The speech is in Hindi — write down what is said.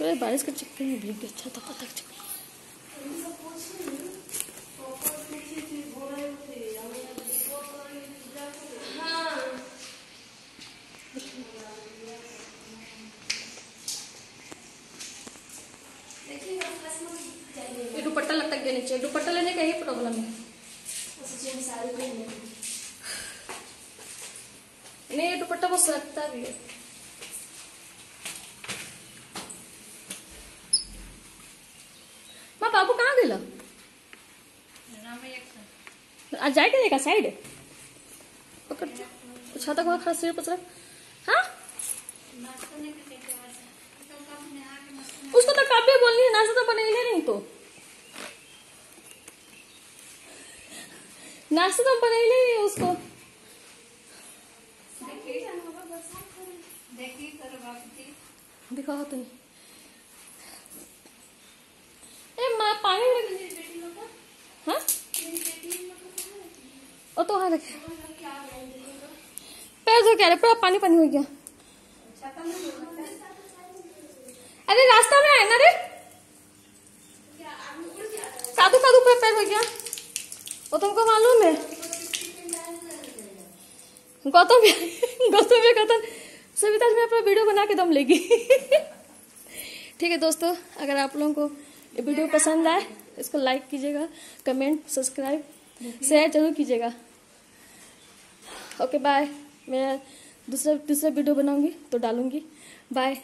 पूरे बारिश के चक्कर में भीग गया छत तक तक ये दुपट्टा लटक गया दुपट्टा लेने का ही प्रॉब्लम है। नहीं दुपट्टा बहुत सख्ता भी है। आज जाए क्या साइड पकड़ छाता को खड़ा सिर पचरा हाँ उसको तो काफ़ी बोलनी है नाश्ता तो बनेगा नहीं तो नाश्ता तो बनेगा नहीं उसको दिखाओ तुम ए माँ पानी में हाँ ओ तो हाँ रखे। पैर धो क्या रे पूरा पानी पानी हो गया। अरे रास्ता में आए ना रे। कादू कादू पे पैर हो गया। वो तुमको मालूम है। गौतम गौतम कहता सविता में अपना वीडियो बना के दम लेगी। ठीक है दोस्तों, अगर आप लोगों को ये वीडियो पसंद आए, इसको लाइक कीजिएगा कमेंट सब्सक्राइब शेयर ज़रूर कीजिएगा। ओके बाय मैं दूसरा दूसरा वीडियो बनाऊँगी तो डालूँगी. बाय